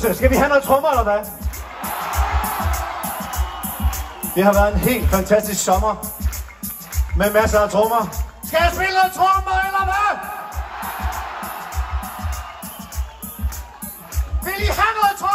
Skal vi have noget trommer, eller hvad? Det har været en helt fantastisk sommer. Med masser af trommer. Skal jeg spille noget trommer, eller hvad? Vil I have noget trommer?